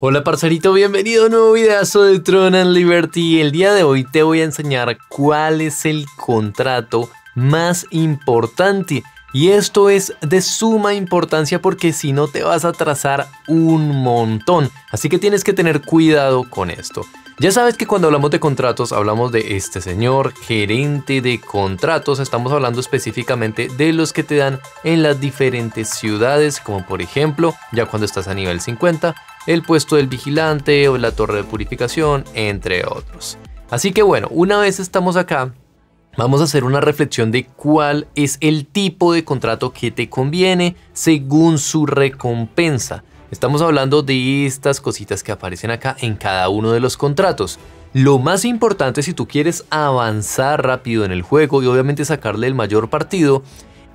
Hola parcerito, bienvenido a un nuevo videazo de Tron and Liberty. El día de hoy te voy a enseñar cuál es el contrato más importante. Y esto es de suma importancia porque si no te vas a atrasar un montón. Así que tienes que tener cuidado con esto. Ya sabes que cuando hablamos de contratos hablamos de este señor gerente de contratos. Estamos hablando específicamente de los que te dan en las diferentes ciudades, como por ejemplo, ya cuando estás a nivel 50 el puesto del vigilante o la torre de purificación, entre otros. Así que bueno, una vez estamos acá, vamos a hacer una reflexión de cuál es el tipo de contrato que te conviene según su recompensa. Estamos hablando de estas cositas que aparecen acá en cada uno de los contratos. Lo más importante si tú quieres avanzar rápido en el juego y obviamente sacarle el mayor partido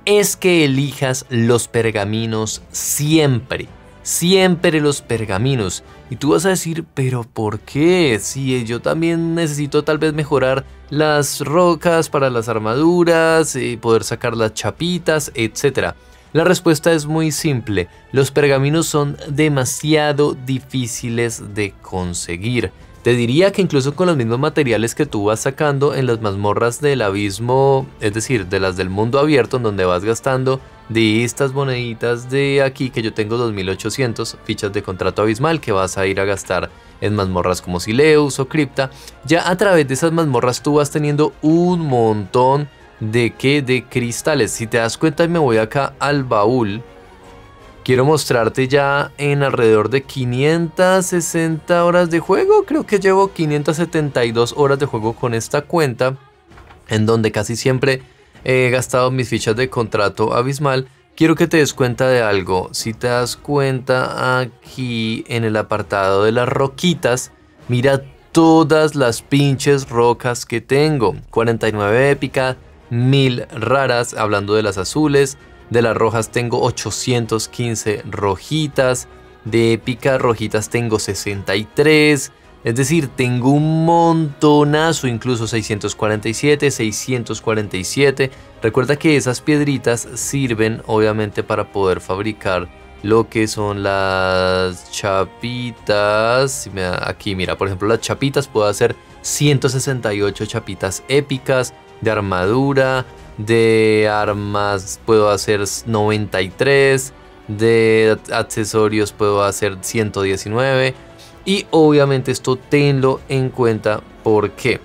es que elijas los pergaminos siempre siempre los pergaminos. Y tú vas a decir, pero ¿por qué? Si yo también necesito tal vez mejorar las rocas para las armaduras, y eh, poder sacar las chapitas, etc. La respuesta es muy simple, los pergaminos son demasiado difíciles de conseguir. Te diría que incluso con los mismos materiales que tú vas sacando en las mazmorras del abismo, es decir, de las del mundo abierto, en donde vas gastando de estas moneditas de aquí que yo tengo 2800 fichas de contrato abismal que vas a ir a gastar en mazmorras como Sileus o Cripta, ya a través de esas mazmorras tú vas teniendo un montón de que de cristales. Si te das cuenta, me voy acá al baúl quiero mostrarte ya en alrededor de 560 horas de juego. Creo que llevo 572 horas de juego con esta cuenta, en donde casi siempre he gastado mis fichas de contrato abismal. Quiero que te des cuenta de algo. Si te das cuenta aquí en el apartado de las roquitas, mira todas las pinches rocas que tengo. 49 épica, 1000 raras, hablando de las azules, de las rojas tengo 815 rojitas. De épicas rojitas tengo 63. Es decir, tengo un montonazo, incluso 647, 647. Recuerda que esas piedritas sirven obviamente para poder fabricar lo que son las chapitas. Aquí mira, por ejemplo las chapitas puedo hacer 168 chapitas épicas de armadura, de armas puedo hacer 93, de accesorios puedo hacer 119 y obviamente esto tenlo en cuenta ¿por qué?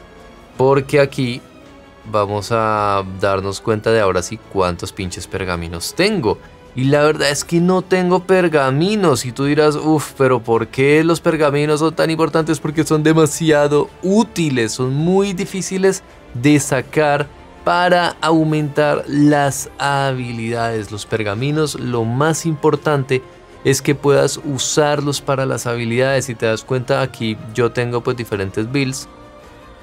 Porque aquí vamos a darnos cuenta de ahora sí cuántos pinches pergaminos tengo. Y la verdad es que no tengo pergaminos. Y tú dirás, uff, pero ¿por qué los pergaminos son tan importantes? Porque son demasiado útiles, son muy difíciles de sacar para aumentar las habilidades. Los pergaminos, lo más importante es que puedas usarlos para las habilidades. Si te das cuenta, aquí yo tengo pues diferentes builds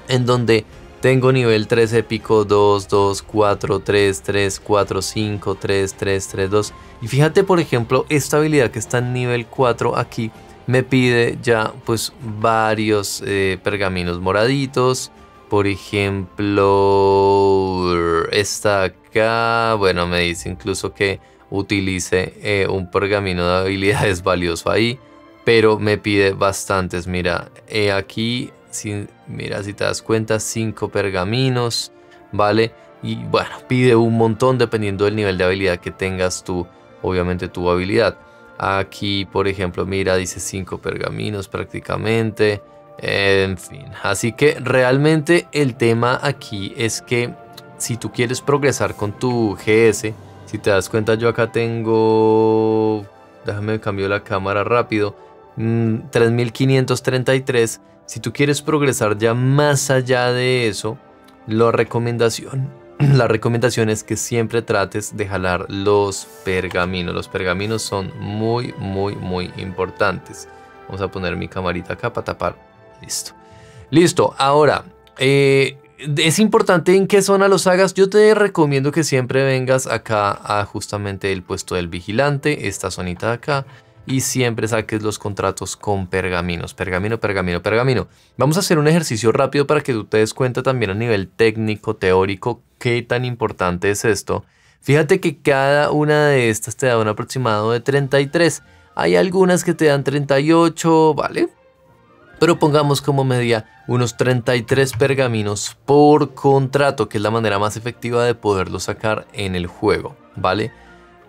en donde tengo nivel 3 épico 2, 2, 4, 3, 3, 4, 5, 3, 3, 3, 2. Y fíjate, por ejemplo, esta habilidad que está en nivel 4 aquí me pide ya pues varios eh, pergaminos moraditos. Por ejemplo, esta acá, bueno, me dice incluso que utilice eh, un pergamino de habilidades valioso ahí, pero me pide bastantes. Mira, he aquí, mira, si te das cuenta, cinco pergaminos, ¿vale? Y bueno, pide un montón dependiendo del nivel de habilidad que tengas tú, obviamente tu habilidad. Aquí, por ejemplo, mira, dice cinco pergaminos prácticamente. En fin, así que realmente el tema aquí es que si tú quieres progresar con tu GS, si te das cuenta yo acá tengo, déjame cambiar la cámara rápido, 3533, mm, si tú quieres progresar ya más allá de eso, la recomendación, la recomendación es que siempre trates de jalar los pergaminos, los pergaminos son muy muy muy importantes. Vamos a poner mi camarita acá para tapar Listo. Listo. Ahora, eh, es importante en qué zona los hagas. Yo te recomiendo que siempre vengas acá a justamente el puesto del vigilante, esta zonita de acá. Y siempre saques los contratos con pergaminos. Pergamino, pergamino, pergamino. Vamos a hacer un ejercicio rápido para que tú te des cuenta también a nivel técnico, teórico, qué tan importante es esto. Fíjate que cada una de estas te da un aproximado de 33. Hay algunas que te dan 38, ¿vale? Pero pongamos como media unos 33 pergaminos por contrato, que es la manera más efectiva de poderlo sacar en el juego, ¿vale?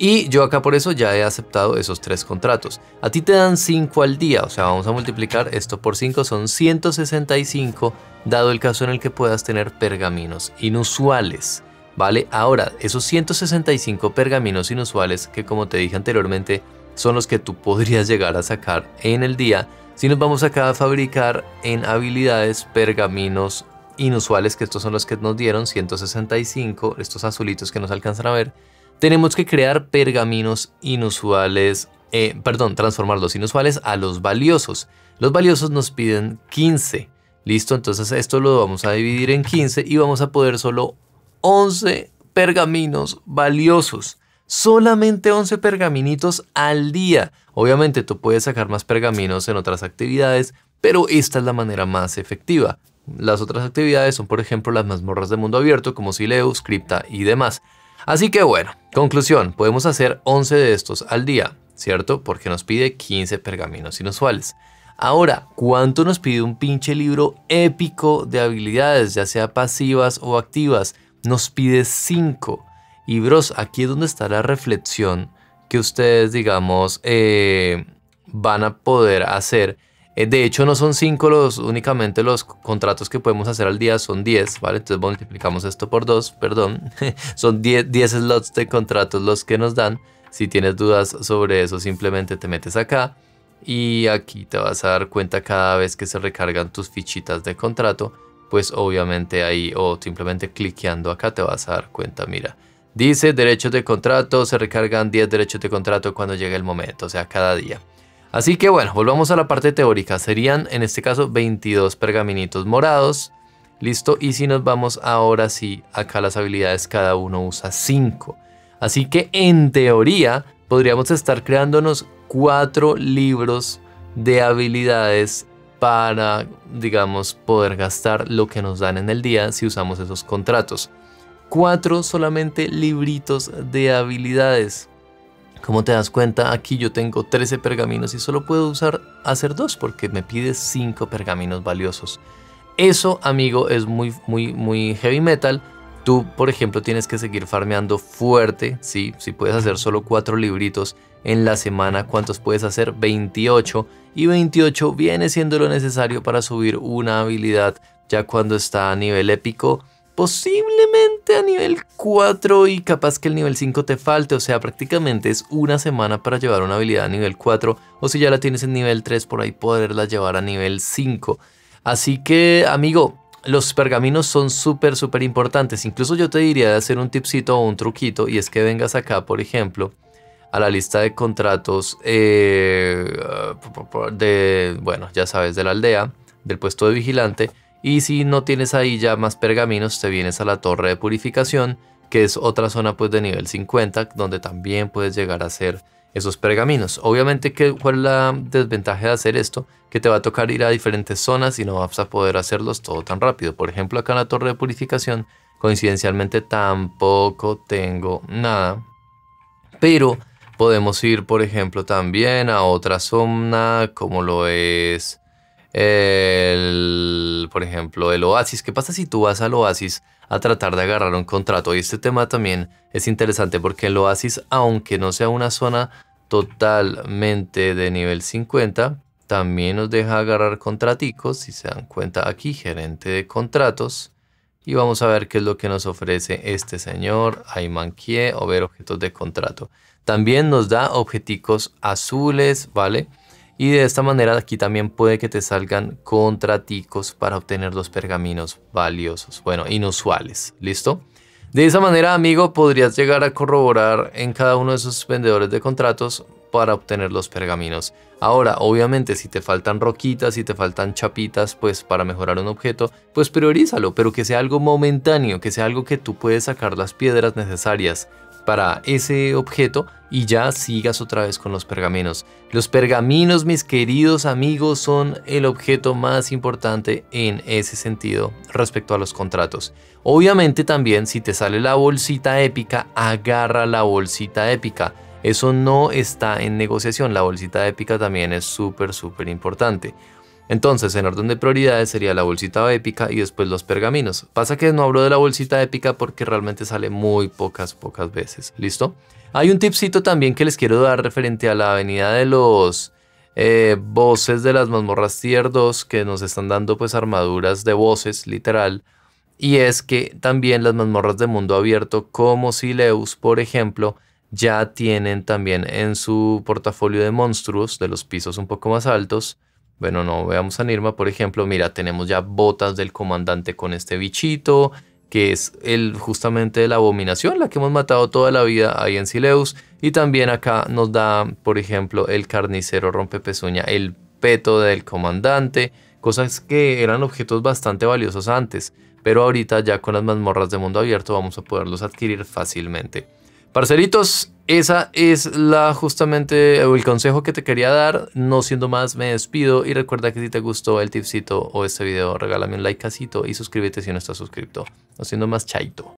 Y yo acá por eso ya he aceptado esos tres contratos. A ti te dan 5 al día, o sea, vamos a multiplicar esto por 5, son 165, dado el caso en el que puedas tener pergaminos inusuales. ¿Vale? Ahora, esos 165 pergaminos inusuales que como te dije anteriormente son los que tú podrías llegar a sacar en el día, si nos vamos acá a fabricar en habilidades pergaminos inusuales, que estos son los que nos dieron, 165, estos azulitos que nos alcanzan a ver, tenemos que crear pergaminos inusuales, eh, perdón, transformar los inusuales a los valiosos. Los valiosos nos piden 15. Listo, entonces esto lo vamos a dividir en 15 y vamos a poder solo 11 pergaminos valiosos. Solamente 11 pergaminitos al día. Obviamente tú puedes sacar más pergaminos en otras actividades, pero esta es la manera más efectiva. Las otras actividades son, por ejemplo, las mazmorras de mundo abierto como Sileus, Crypta y demás. Así que bueno, conclusión, podemos hacer 11 de estos al día, ¿cierto? Porque nos pide 15 pergaminos inusuales. Ahora, ¿cuánto nos pide un pinche libro épico de habilidades, ya sea pasivas o activas? Nos pide 5. Y bros, aquí es donde está la reflexión que ustedes, digamos, eh, van a poder hacer eh, de hecho, no son 5 los, únicamente los contratos que podemos hacer al día, son 10, ¿vale? Entonces multiplicamos esto por 2, perdón. son 10, 10 slots de contratos los que nos dan. Si tienes dudas sobre eso, simplemente te metes acá y aquí te vas a dar cuenta cada vez que se recargan tus fichitas de contrato. Pues obviamente ahí o simplemente cliqueando acá te vas a dar cuenta, mira. Dice derechos de contrato, se recargan 10 derechos de contrato cuando llegue el momento, o sea, cada día. Así que bueno, volvamos a la parte teórica. Serían en este caso 22 pergaminitos morados. Listo. Y si nos vamos ahora sí, acá las habilidades cada uno usa 5. Así que en teoría podríamos estar creándonos 4 libros de habilidades para, digamos, poder gastar lo que nos dan en el día si usamos esos contratos. 4 solamente libritos de habilidades. Como te das cuenta, aquí yo tengo 13 pergaminos y solo puedo usar hacer dos porque me pide 5 pergaminos valiosos. Eso, amigo, es muy, muy, muy heavy metal. Tú, por ejemplo, tienes que seguir farmeando fuerte, ¿sí? Si puedes hacer solo 4 libritos en la semana, ¿cuántos puedes hacer? 28. Y 28 viene siendo lo necesario para subir una habilidad ya cuando está a nivel épico posiblemente a nivel 4 y capaz que el nivel 5 te falte, o sea, prácticamente es una semana para llevar una habilidad a nivel 4 o si ya la tienes en nivel 3 por ahí poderla llevar a nivel 5. Así que, amigo, los pergaminos son súper, súper importantes. Incluso yo te diría de hacer un tipcito o un truquito y es que vengas acá, por ejemplo, a la lista de contratos eh, de, bueno, ya sabes, de la aldea, del puesto de vigilante y si no tienes ahí ya más pergaminos, te vienes a la torre de purificación, que es otra zona pues de nivel 50, donde también puedes llegar a hacer esos pergaminos. Obviamente, ¿cuál es la desventaja de hacer esto? Que te va a tocar ir a diferentes zonas y no vas a poder hacerlos todo tan rápido. Por ejemplo, acá en la torre de purificación, coincidencialmente tampoco tengo nada. Pero podemos ir, por ejemplo, también a otra zona, como lo es el, por ejemplo, el Oasis. ¿Qué pasa si tú vas al Oasis a tratar de agarrar un contrato? Y este tema también es interesante porque el Oasis, aunque no sea una zona totalmente de nivel 50, también nos deja agarrar contraticos. Si se dan cuenta aquí, gerente de contratos. Y vamos a ver qué es lo que nos ofrece este señor, Aymanquie, o ver objetos de contrato. También nos da objeticos azules, ¿vale? Y de esta manera aquí también puede que te salgan contraticos para obtener los pergaminos valiosos, bueno, inusuales, ¿listo? De esa manera, amigo, podrías llegar a corroborar en cada uno de esos vendedores de contratos para obtener los pergaminos. Ahora, obviamente, si te faltan roquitas, si te faltan chapitas, pues para mejorar un objeto, pues priorízalo, pero que sea algo momentáneo, que sea algo que tú puedes sacar las piedras necesarias para ese objeto y ya sigas otra vez con los pergaminos. Los pergaminos, mis queridos amigos, son el objeto más importante en ese sentido respecto a los contratos. Obviamente también si te sale la bolsita épica, agarra la bolsita épica. Eso no está en negociación. La bolsita épica también es súper, súper importante. Entonces, en orden de prioridades sería la bolsita épica y después los pergaminos. Pasa que no hablo de la bolsita épica porque realmente sale muy pocas, pocas veces. ¿Listo? Hay un tipcito también que les quiero dar referente a la avenida de los eh, voces de las mazmorras tier 2 que nos están dando pues armaduras de voces, literal. Y es que también las mazmorras de mundo abierto como Sileus, por ejemplo, ya tienen también en su portafolio de monstruos de los pisos un poco más altos bueno, no, veamos a Nirma, por ejemplo, mira, tenemos ya botas del comandante con este bichito, que es el justamente la abominación, la que hemos matado toda la vida ahí en Sileus. Y también acá nos da, por ejemplo, el carnicero rompepezuña, el peto del comandante, cosas que eran objetos bastante valiosos antes, pero ahorita ya con las mazmorras de mundo abierto vamos a poderlos adquirir fácilmente. Parceritos, esa es la justamente el consejo que te quería dar. No siendo más, me despido y recuerda que si te gustó el tipcito o este video, regálame un likeacito y suscríbete si no estás suscrito. No siendo más, chaito.